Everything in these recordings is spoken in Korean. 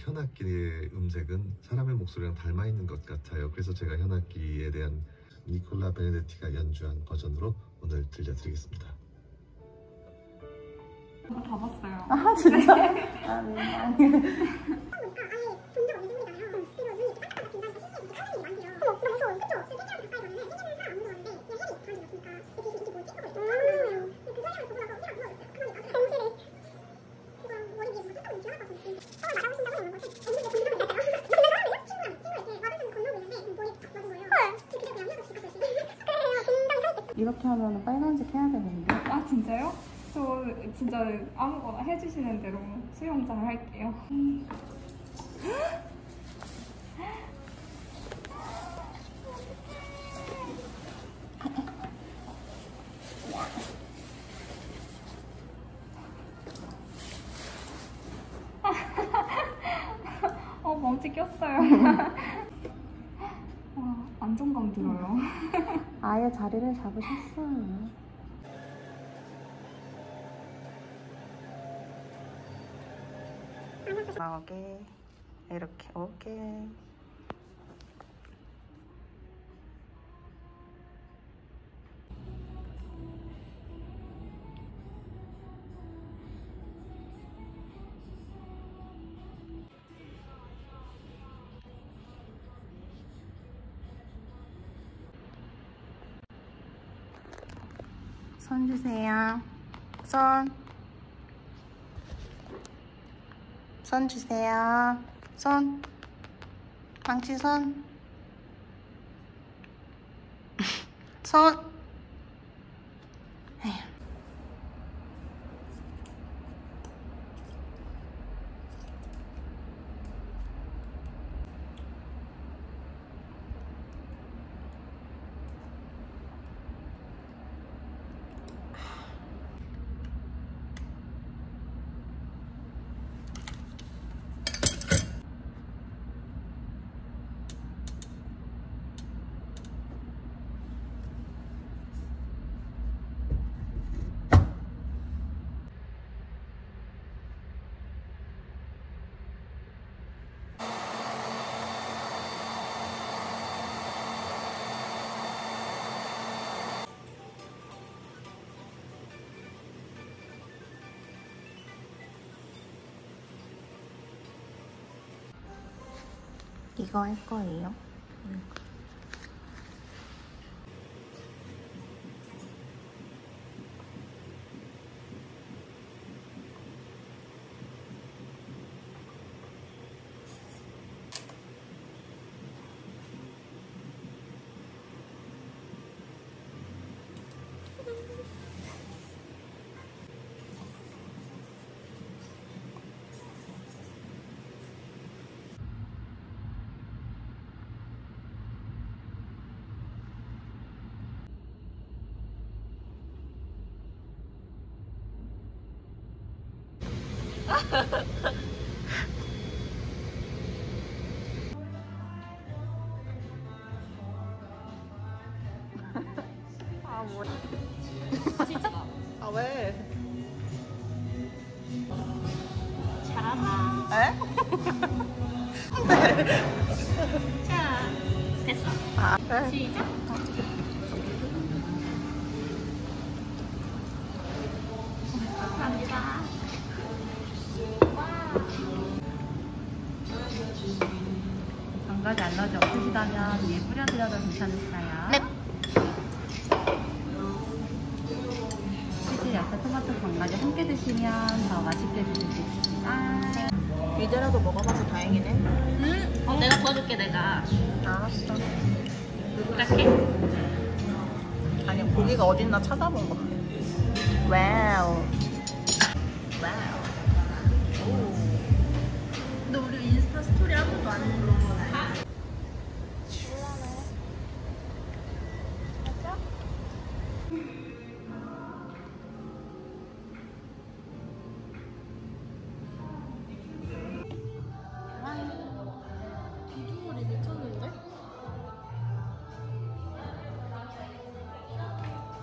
그 현악기의 음색은 사람의 목소리랑 닮아 있는 것 같아요. 그래서 제가 현악기에 대한 니콜라 베네데티가 연주한 버전으로 오늘 들려드리겠습니다. 다 봤어요. 아 진짜? 아 네. 이 렇게 하면 빨간색 해야 되는데. 아 진짜요? 저 진짜 아무거나 해주시는 대로 수영 잘 할게요. 어 멈치 꼈어요. 와 안정감 들어요. 아예 자리를 잡으셨어요. 나오게 이렇게 오케이. 손 주세요. 손. 손 주세요. 손. 망치 손. 손. 이거 할 거예요. 아 뭐야? 아 왜? 잘하다. 에? 자, 됐어. 아 그래. 시작. 감사합니다. 한 가지 알러지 없으시다면 위에 뿌려드려도 괜찮을까요? 네. 치즈, 야채, 토마토, 견과류 함께 드시면 더 맛있게 드실 수 있습니다. 이제라도 먹어봐서 다행이네. 응? 어, 내가 도와줄게, 내가. 알았어. 부탁해. 아니 고기가 어딨나 찾아본 거. Wow. Wow.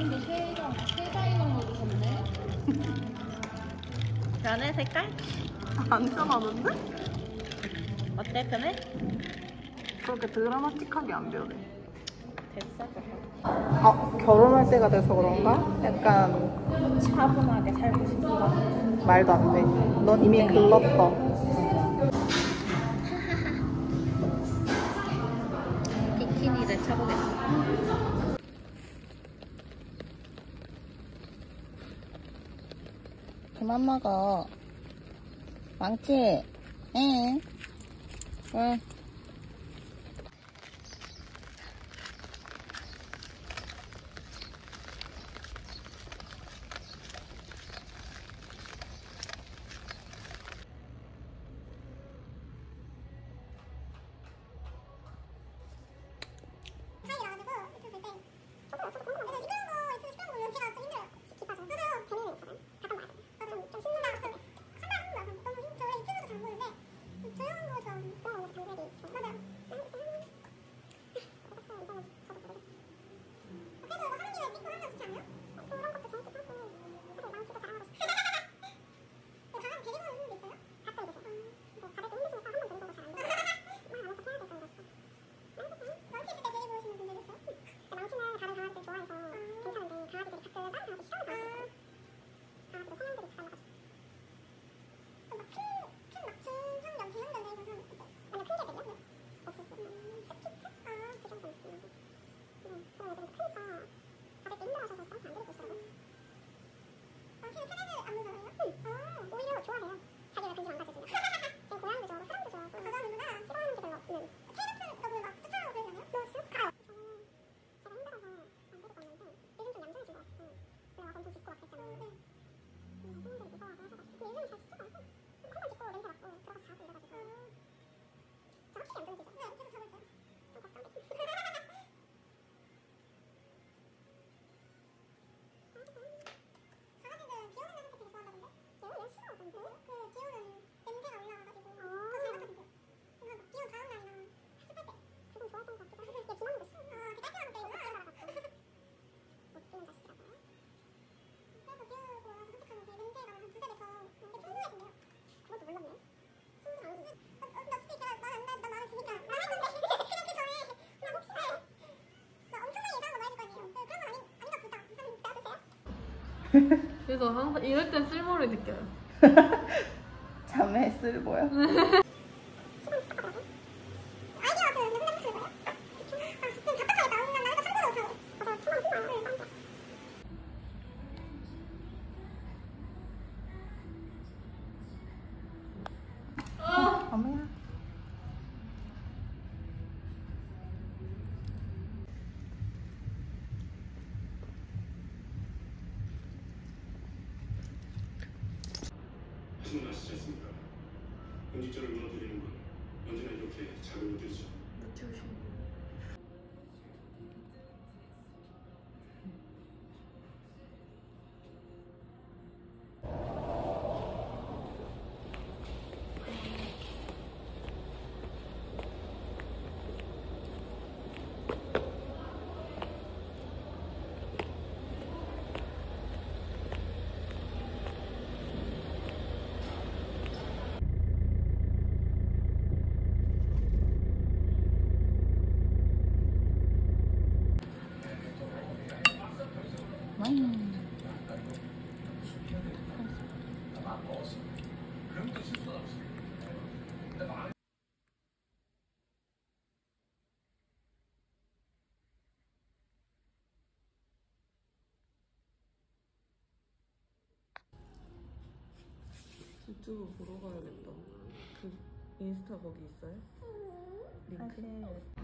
근데 새랑 새다이랑 넣으셨네? 면의 색깔? 안 편하는데? 어때 편해? 그렇게 드라마틱하게 안 변해. 됐어 그럼. 어, 결혼할 때가 돼서 그런가? 약간 차분하게 살고 싶어. 말도 안 돼. 넌 이미 글렀다. 그만 먹어. 망치. 응. 응. 对，东北的话还好，别让他。 그래서 항상 이럴 땐 쓸모를 느껴요. 자매 쓸보야? 어머야. 하지만 아시지 않습니까? 공직자를 무너뜨리는 건 언제나 이렇게 자극을 들이죠. 유튜브 보러 가야겠다. 그 인스타 거기 있어요? 링크? 사실